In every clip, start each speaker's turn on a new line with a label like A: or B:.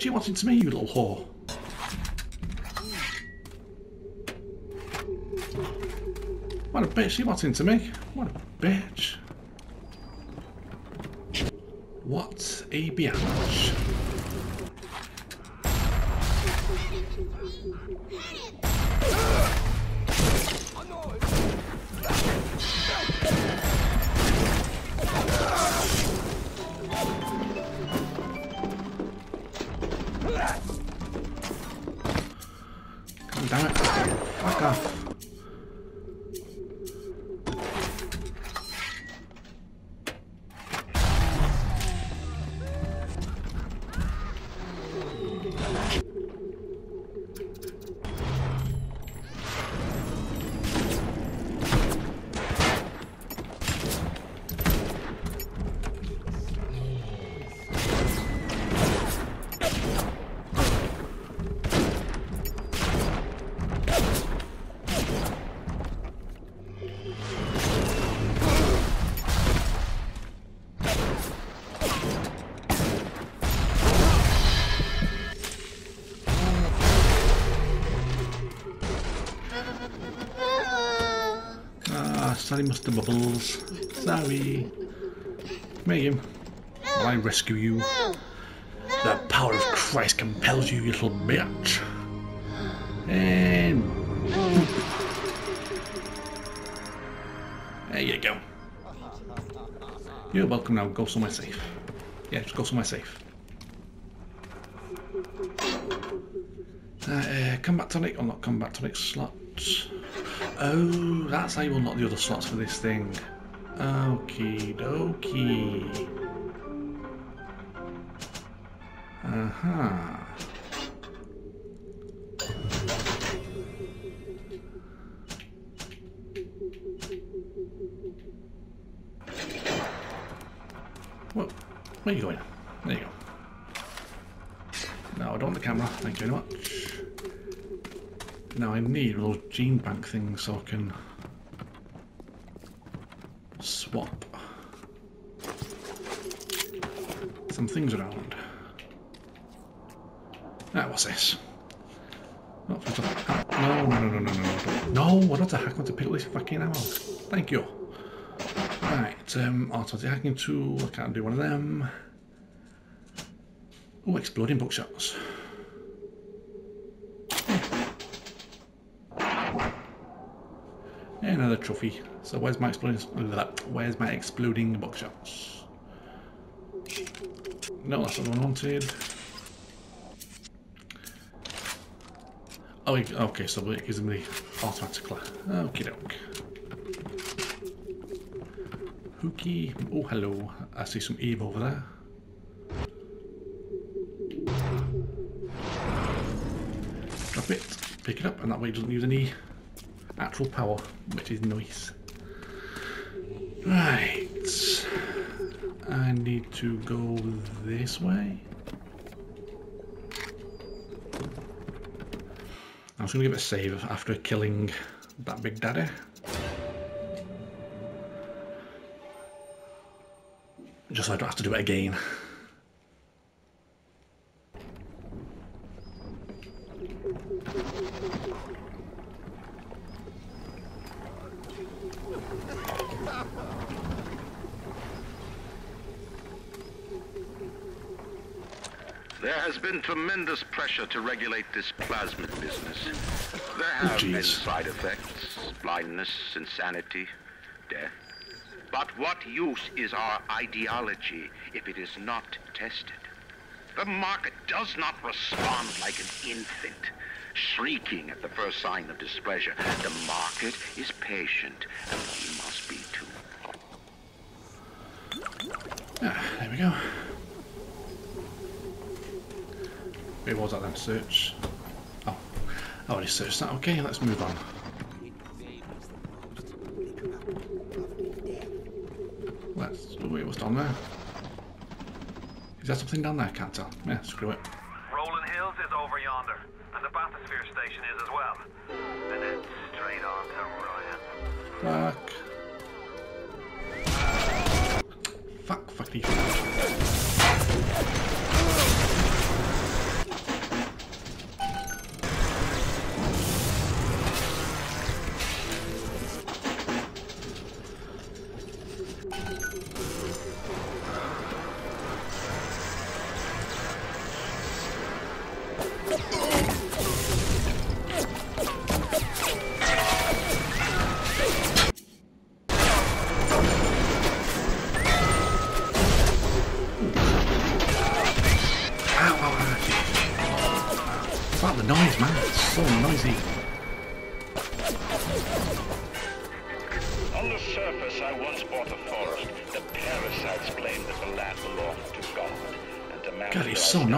A: bitch you wanting to me, you little whore? What a bitch you wanting to me? What a bitch. What a biatch. Sorry, Mr. Bubbles. Sorry. Megan, I rescue you? The power of Christ compels you, you little bitch. And... There you go. You're welcome now. Go somewhere safe. Yeah, just go somewhere safe. Uh, uh, combat tonic or not combat tonic slots? Oh, that's how you unlock the other slots for this thing. Okie dokie. Uh huh. What? Where are you going? There you go. No, I don't want the camera. Thank you very much. Now I need those gene bank thing so I can swap some things around. Ah, what's this? No, no, no, no, no, no, no, no, I don't have to hack to pick this fucking ammo. Thank you. Right, um, automatic hacking tool, I can't do one of them. Oh, exploding buckshots. Another trophy. So where's my exploding? Where's my exploding buckshots? No, that's the I wanted. Oh, okay, so it gives me automatically. Okie doke. Hookie. Oh, hello. I see some Eve over there. Drop it, pick it up, and that way it doesn't use any actual power, which is nice. Right. I need to go this way. I was going to give it a save after killing that big daddy. Just so I don't have to do it again.
B: There has been tremendous pressure to regulate this plasmid business. There have been side effects, blindness, insanity, death. But what use is our ideology if it is not tested? The market does not respond like an infant, shrieking at the first sign of displeasure. The market is patient, and we must be too.
A: Ah, there we go. Wait, what was that then? Search. Oh, I already searched that. Okay, let's move on. Let's. oh, Wait, what's down there? Is there something down there? Can't tell. Yeah, screw it.
C: Rolling Hills is over yonder, and the bathysphere station is as well. And then straight on to Ryan.
A: Fuck. Fuck, fuck these.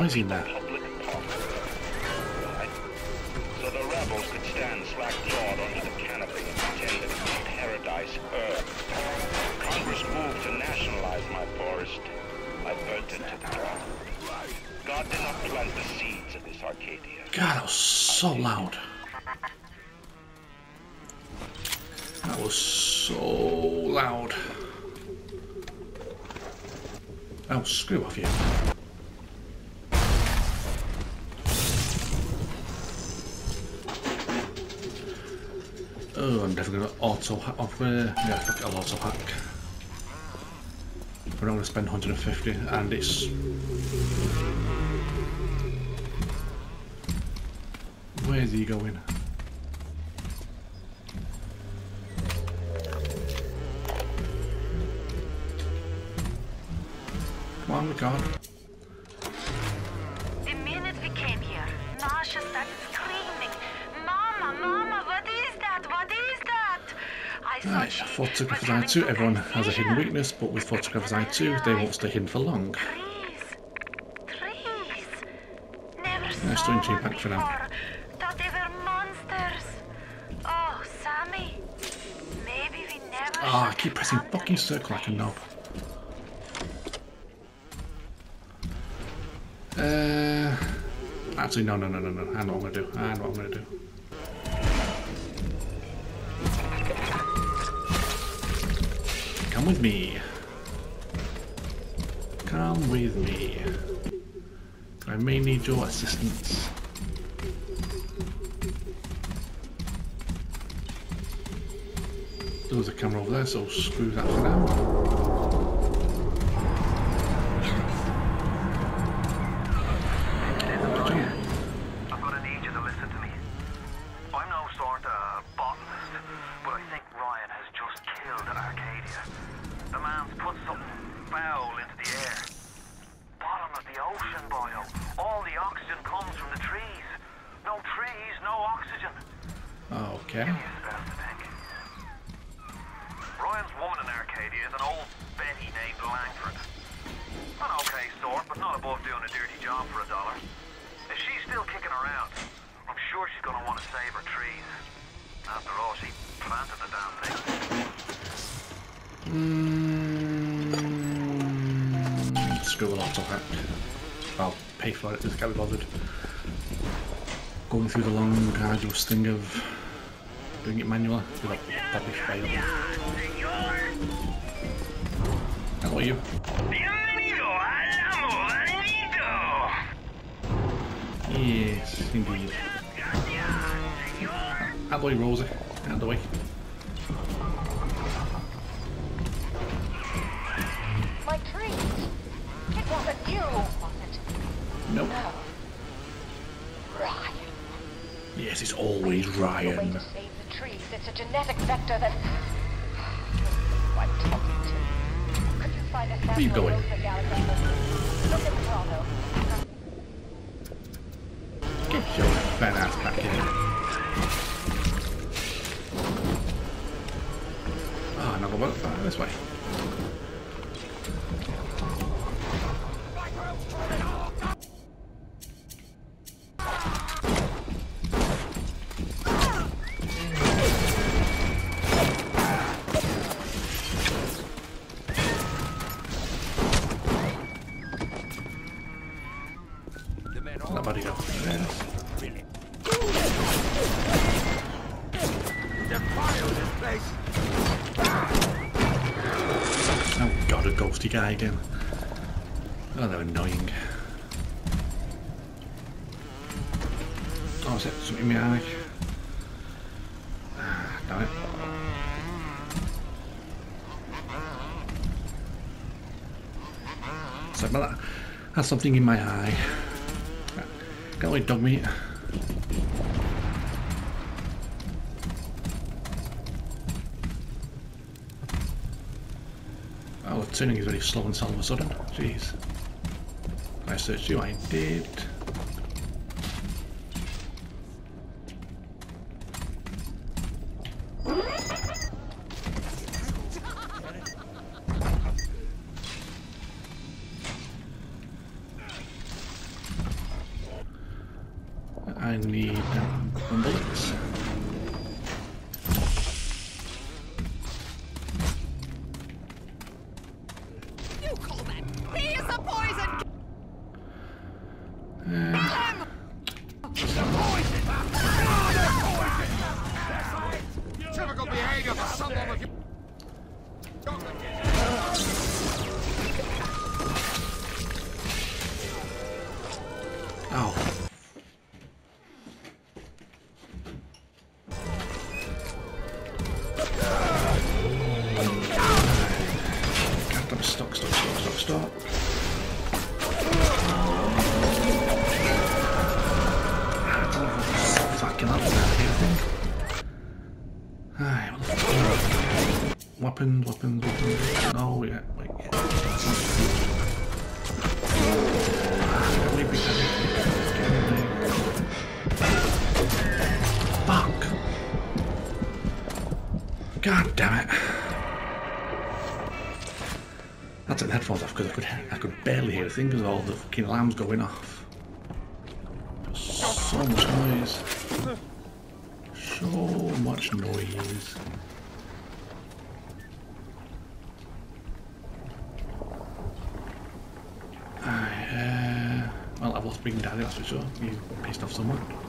A: It's
D: that
A: so
D: stop
A: noisy in
D: the. Public property. So the rebels could stand slack-jawed under the canopy and pretend that it was paradise earth. Congress moved to nationalize my forest. I burnt it to the ground. God did not plant the seeds of this Arcadia.
A: God, that was so loud. That was so loud. Oh, screw off you. I'm definitely gonna auto hack there. Yeah, fuck it, I'll auto hack. We're not gonna spend 150 and it's Where's he going? Come on, God. Right, Photographer's Eye
E: having
A: 2. Everyone has a hidden weakness, but with Photographer's Eye 2, they won't stay hidden for long.
E: Trees. Trees. Never
A: Nice doing,
E: one
A: Pack, for now.
E: before. Thought they were monsters. Oh, Sammy. Maybe we never
A: Ah, I keep pressing fucking circle like a knob. Uh, actually, no, no, no, no, no. I know what I'm gonna do. I know what I'm gonna do. Come with me. Come with me. I may need your assistance. There was a camera over there, so screw that for now.
C: For
A: it, just can't be bothered. Going through the long, arduous thing of doing it manually would probably fail. How are you? Yes, indeed. I, Rosie? How do I?
F: My
A: Nope.
F: No. Ryan.
A: Yes, it's always
F: The way
A: Ryan.
F: to save the trees. It's a genetic vector that. I'm talking to. Could you find a sample
A: Keep going.
F: of Rosa Gallica? Look at Toronto.
A: Get your fat ass back in here. Ah, no, go back this way. goddamn. Oh, they're annoying. Oh, is it something in my eye. Ah, damn it. Sorry about that. That's something in my eye. Can't really dog meat. Tuning is very slow and all of a sudden. Jeez. I searched you, I did. I need
G: That
A: here, I think. The? Weapons, weapons, weapons. No, yeah, wait, yeah. Wait, wait, Fuck. God damn it. I took the headphones off because I could I could barely hear a thing because all the fucking alarms going off. So much noise. So much noise. Aye, uh, well, I've lost Big Daddy, that's for sure. You pissed off someone.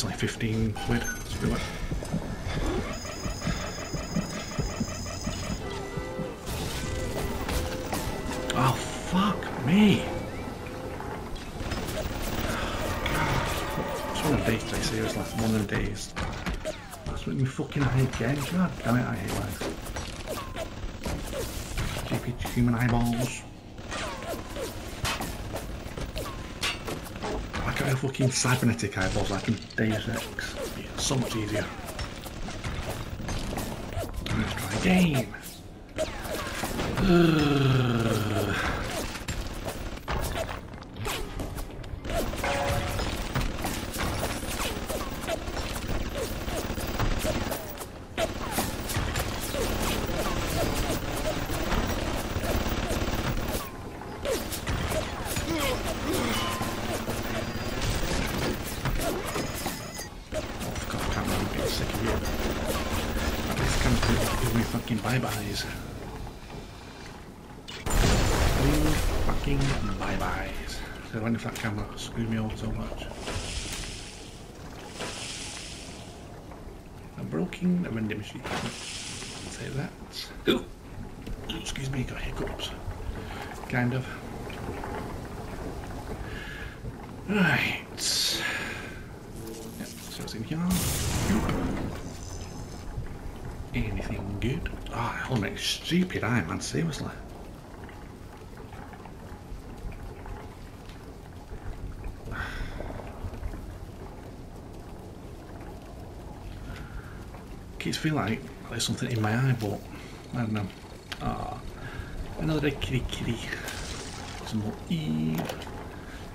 A: It's only 15 quid. A bit Oh, fuck me. It's one of the days today, seriously. One of the days. That's what you fucking eye again. God damn it, I hate life. GP human eyeballs. Fucking cybernetic eyeballs like in Deus Ex. So much easier. Let's try again. Ugh. Bye-byes. Three fucking bye-byes. So I wonder if that camera screwed me over so much. A broken vending machine. Say that. Ooh. Excuse me, got hiccups. Kind of. Right. Yep, so it's in here. Anything good? Oh, make stupid eye, man, seriously. Keeps feeling like there's something in my eye, but I don't know. Ah, another day, kitty kitty. Some more Eve.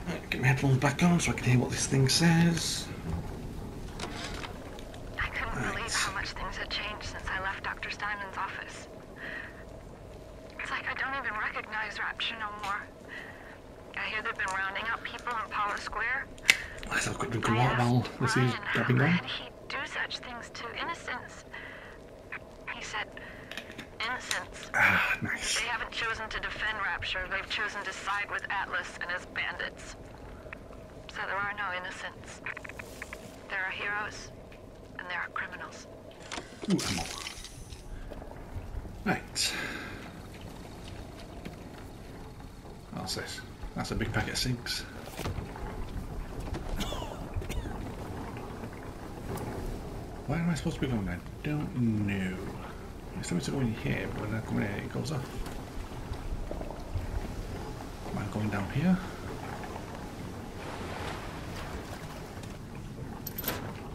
A: Right, get my headphones back on so I can hear what this thing says.
E: I couldn't
A: Right.
E: believe how much things had changed since I left Dr. Steinman's office. It's like I don't even recognize Rapture no more. I hear they've been rounding up people in Apollo Square.
A: Let's have a quick drink of
E: I
A: water
E: asked
A: while this is
E: Ryan how could he do such things to innocents? He said, Innocents.
A: Ah, nice.
E: They haven't chosen to defend Rapture. They've chosen to side with Atlas and his bandits. So there are no innocents. There are heroes, and there are criminals.
A: Ooh, ammo. Right. What's this? That's a big packet of sinks. Where am I supposed to be going? I don't know. It's supposed to go in here, but when I come in here, it goes off. Am I going down here?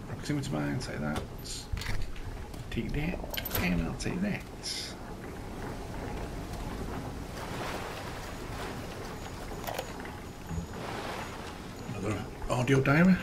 A: Proximity mine, take that. Take that, and I'll take that. Another audio diary.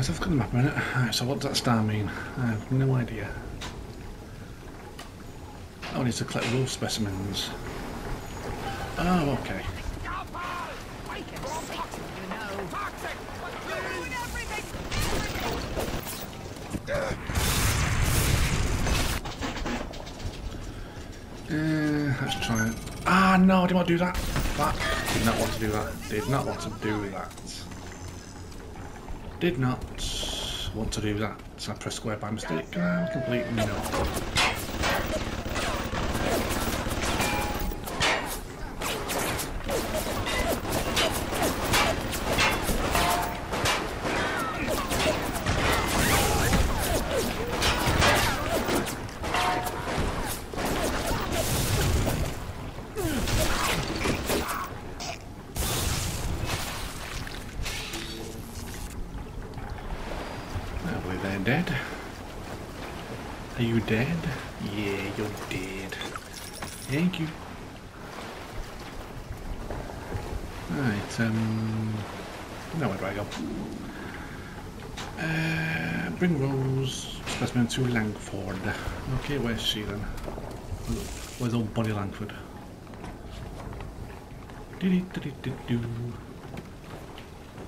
A: Right, so I've got the map a minute. So what does that star mean? I have no idea. Oh, I need to collect wolf specimens. Oh, okay. Uh, let's try it. Ah, no, I didn't want to do that. Fuck. Did not want to do that. Did not want to do that. Did not want to do that. So I pressed square by mistake. Ah, complete no. Dead. Are you dead? Yeah, you're dead. Thank you. Right, um... Now where do I go? Uh, bring Rose specimen to Langford. Okay, where's she then? Where's old Bonnie Langford? Dee-dee-dee-dee-doo.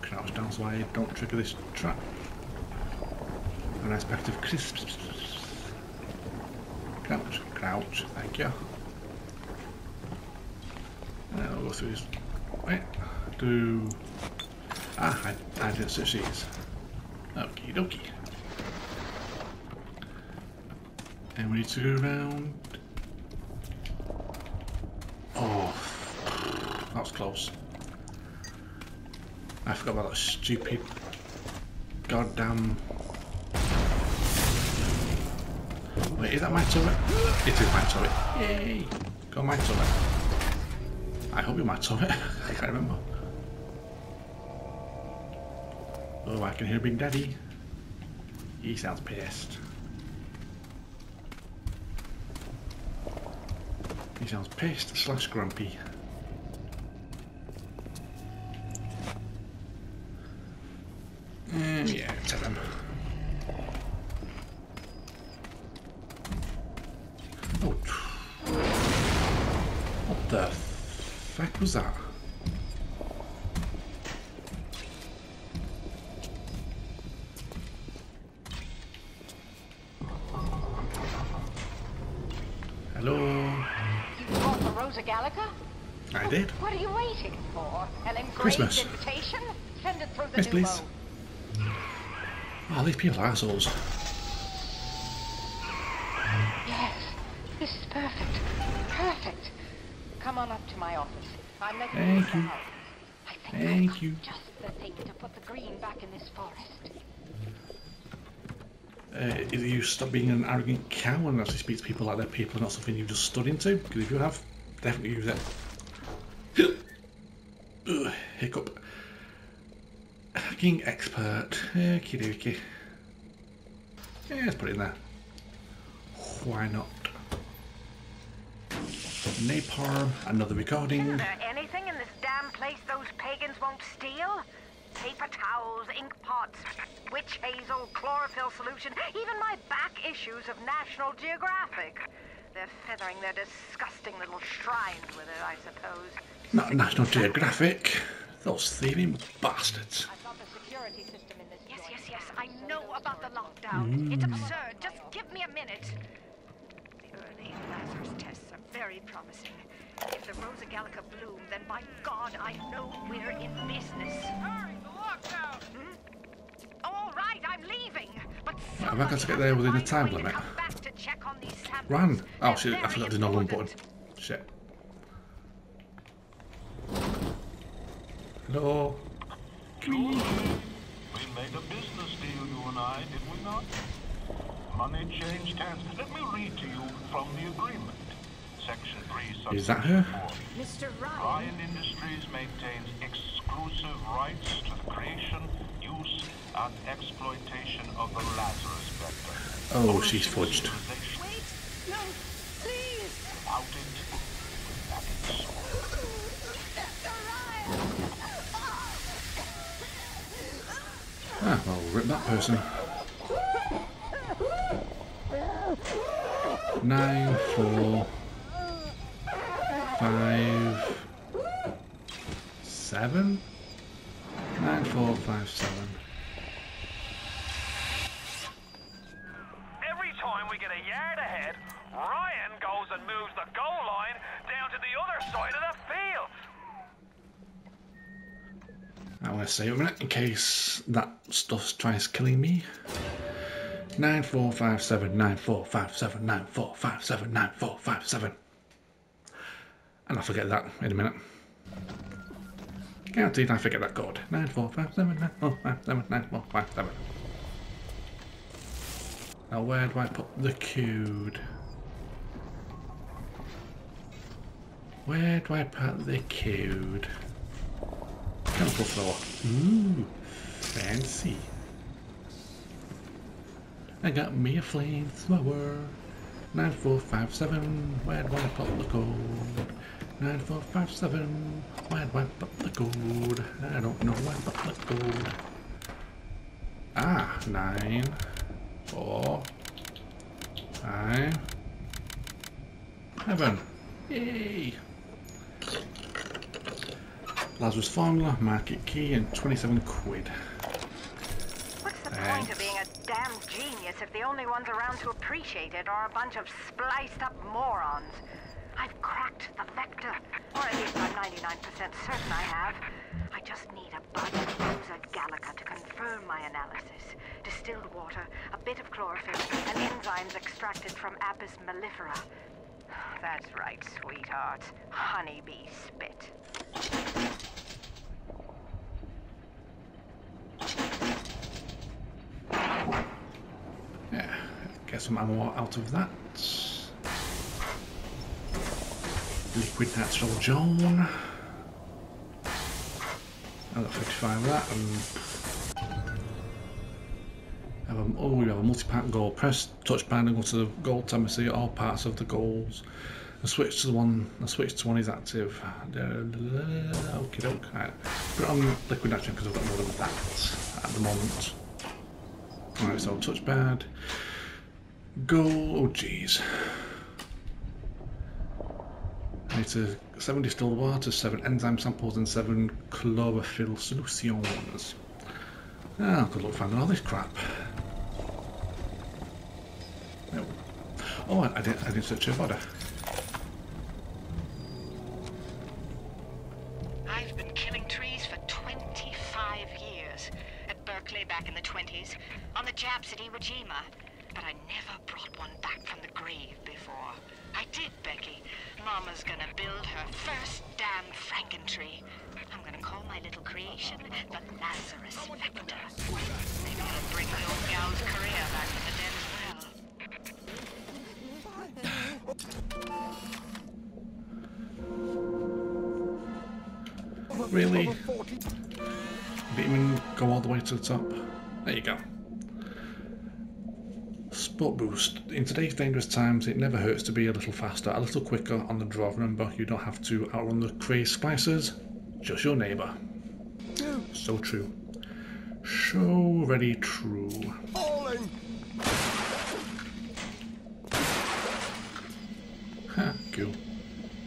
A: Crouch down so I don't trigger this trap. A nice packet of crisps. Crouch, crouch, thank you. And I'll go through this. Wait, do. Ah, I, I didn't search these. Okie dokie. And we need to go around. Oh, that was close. I forgot about that stupid goddamn Wait, is that my turret? It is my turret. Yay! Go my turret. I hope you're my turret. I can't remember. Oh, I can hear Big Daddy. He sounds pissed. He sounds pissed slash grumpy.
F: Rosa Gallica?
A: I did.
F: What are you waiting for? An engraved
A: Christmas.
F: invitation? Send it through the
A: Yes, please. Oh, these people are assholes.
F: Yes, this is perfect. Perfect. Come on up to my office. I'm making
A: Thank you.
F: I think
A: Thank
F: I've
A: you.
F: just the thing to put the green back in this forest.
A: Uh, if you stop being an arrogant cow and actually speak to people like they're people and not something you've just stood into, because if you have, definitely use it. Hiccup. Hacking expert. Okie dokie. Yeah, let's put it in there. Why not? napalm, another recording.
F: Is there anything in this damn place those pagans won't steal? Paper towels, ink pots, witch hazel, chlorophyll solution, even my back issues of National Geographic. They're feathering their disgusting little shrines with it, I suppose.
A: Not National Geographic. Those thieving bastards.
F: I thought the security system in this Yes, yes, yes. I know about the lockdown. It's absurd. Just give me a minute. The early Lazarus tests are very promising. If the Rosa Gallica bloom, then by God, I know we're in business. Hurry, the lockdown! Hmm? All right, I'm leaving. But
A: Have I got to get there within the time
F: someone's
A: limit?
F: Going to come back to check on these samples.
A: Run! Oh shit, I forgot there's no run button. Shit. Hello?
H: We made a business deal, you and I, did we not? Money changed hands. Let me read to you from the agreement. Section 3,
A: Is that her?
F: Mr. Ryan.
H: Ryan Industries maintains exclusive rights to the creation, use, and exploitation of the Lazarus vector.
A: Oh, she's fudged.
G: Wait! No! Please!
H: Without it, that is
A: Ah, well, rip that person. Nine, four, five, seven? Nine, four, five, seven.
C: Every time we get a yard ahead, Ryan goes and moves the goal line down to the other side of the field.
A: I want save a minute in case that stuff tries killing me. Nine four five seven nine four five seven nine four five seven nine four five seven. And I'll forget that in a minute. Guaranteed I forget that code. Nine four five seven nine four five seven nine four five seven. Now where do I put the code? Where do I put the code? Chemical thrower. Ooh, fancy. I got me a flamethrower. 9457, where do I put the code? 9457, where do I put the code? I don't know where to put the code. Ah, 9, 4, 5, 7. Yay! Lazarus formula, market key, and 27 quid.
F: What's the point of being a damn genius if the only ones around to appreciate it are a bunch of spliced up morons? I've cracked the vector. Or at least I'm 99% certain I have. I just need a bud of Rosa Gallica to confirm my analysis. Distilled water, a bit of chlorophyll, and enzymes extracted from Apis mellifera. That's right, sweetheart. Honeybee spit.
A: Some ammo out of that. Liquid natural John. Another 55 of that. And have a, oh, we have a multi-pack goal. Press touchpad and go to the goal tab see all parts of the goals. And switch to the one. The switch to one is active. Okay, doke. Right. Put on liquid action because I've got more than that at the moment. Right, so touchpad. Goal. Oh, jeez. It's a seven distilled water, seven enzyme samples, and seven chlorophyll solutions. Ah, good luck finding all this crap. No. Oh, I, I didn't. I didn't search her body. Sport boost. In today's dangerous times, it never hurts to be a little faster, a little quicker on the draw. Remember, you don't have to outrun the crazed splicers, just your neighbour. So true. So very true.
I: Falling.
A: Ha, cool.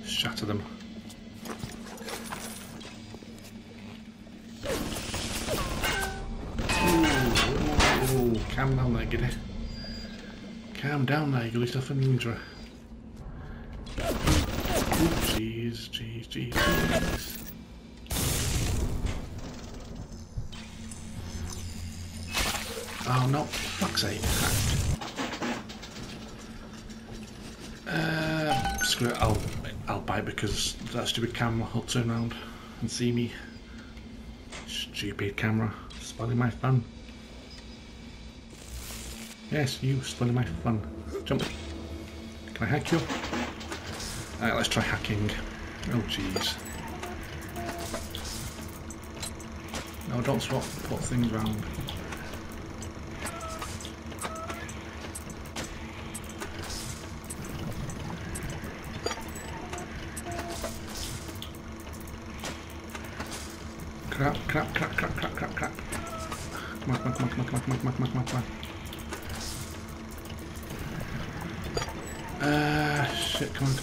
A: Shatter them. Ooh, ooh, calm down there, giddy. Calm down there, you ninja. Ooh, jeez, jeez, jeez, jeez. Oh no, fuck's sake. Uh, screw it, I'll, I'll bite because that stupid camera will turn around and see me. Stupid camera, spoiling my fun. Yes, you spoiling my fun. Jump. Can I hack you? Alright, let's try hacking. Oh, jeez. No, don't swap, put things round. Crap, crap, crap, crap, crap, crap, crap. Come on, come on, come on, come on, come on, come on, come on, come on.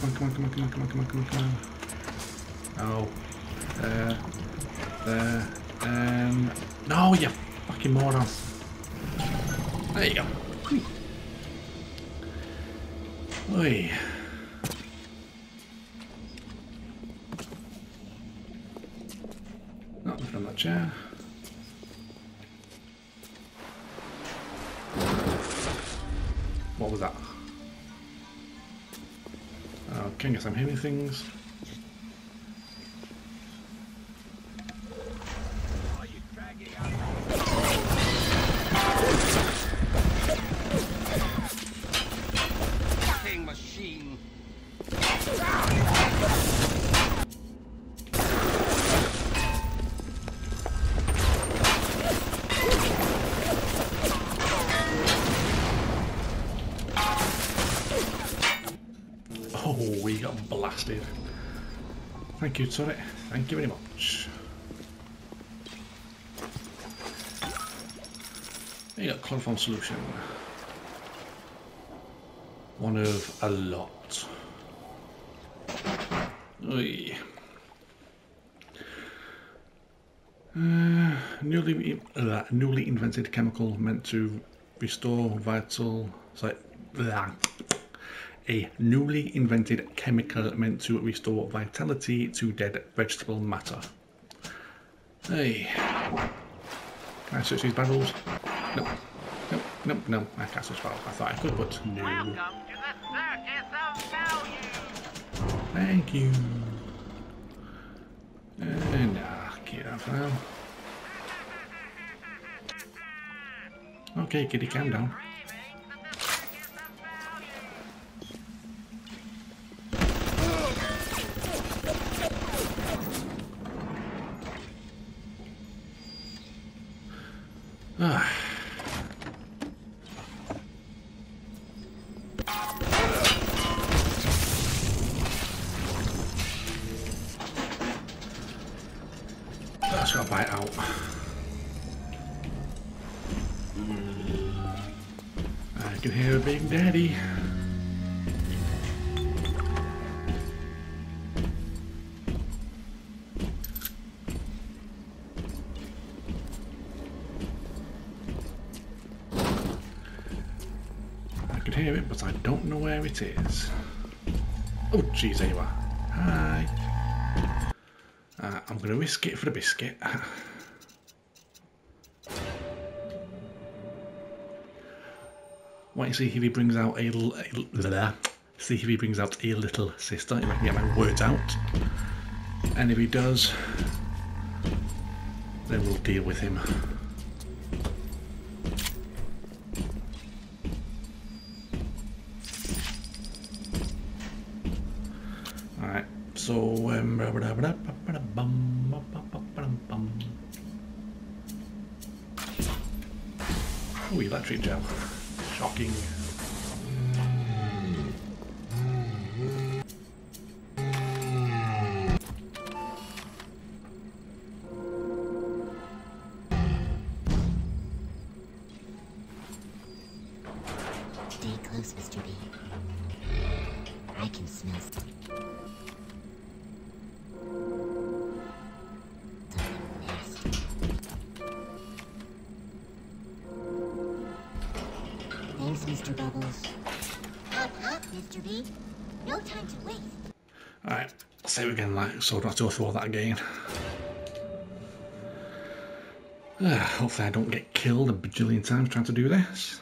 A: come on, come on, come on, come on, come on, come on, come on, come on. Oh. Uh, there. Uh, there. Um. No, you fucking moron. There you go. Oi. Nothing from that chair. What was that? can't get some many things. Thank you, Turret. Thank you very much. You got chloroform solution. One of a lot. Oy. Uh, newly, uh, newly invented chemical meant to restore vital. Blah. A newly invented chemical meant to restore vitality to dead vegetable matter. Hey. Can I search these barrels? No. No, no, no, I can't search barrels. I thought I could, but no.
C: Welcome to the Circus of Value.
A: Thank you. And ah, get off now. Okay, kitty, calm down. Can hear Big Daddy. I can hear it, but I don't know where it is. Oh, jeez, there you are. Hi. Uh, I'm going to risk it for the biscuit. Wait and see if he brings out a, a see if he brings out a little sister. If I can get my words out. And if he does, then we'll deal with him. Alright, so um, Oh, electric gel. Shocking. So I don't have to go through all that again. Uh, hopefully I don't get killed a bajillion times trying to do this.